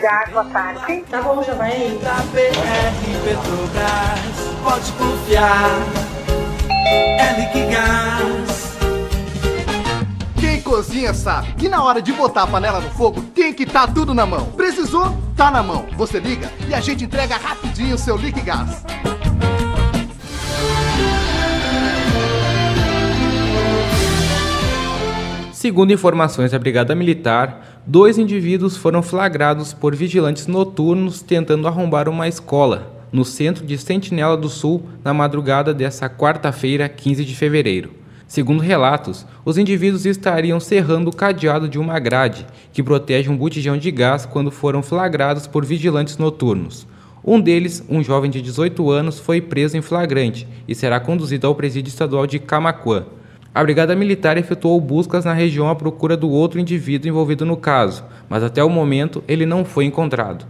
Gás, boa tarde. Tá bom, já vai aí. Da BR Petrobras, pode confiar. É Liquigás. Quem cozinha sabe que na hora de botar a panela no fogo tem que estar tudo na mão. Precisou? Tá na mão. Você liga e a gente entrega rapidinho o seu Liquigás. Segundo informações da Brigada Militar, dois indivíduos foram flagrados por vigilantes noturnos tentando arrombar uma escola no centro de Sentinela do Sul na madrugada dessa quarta-feira, 15 de fevereiro. Segundo relatos, os indivíduos estariam serrando o cadeado de uma grade que protege um botijão de gás quando foram flagrados por vigilantes noturnos. Um deles, um jovem de 18 anos, foi preso em flagrante e será conduzido ao presídio estadual de Camaquã. A Brigada Militar efetuou buscas na região à procura do outro indivíduo envolvido no caso, mas até o momento ele não foi encontrado.